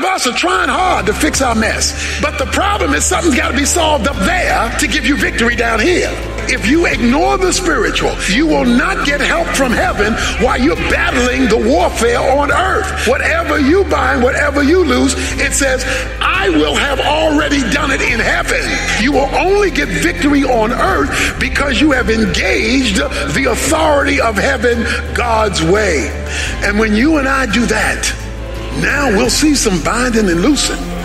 of us are trying hard to fix our mess. But the problem is something's got to be solved up there to give you victory down here. If you ignore the spiritual, you will not get help from heaven while you're battling the warfare on earth. Whatever you bind, whatever you lose, it says, I will have already done it in heaven. You will only get victory on earth because you have engaged the authority of heaven God's way. And when you and I do that, now we'll see some binding and loosing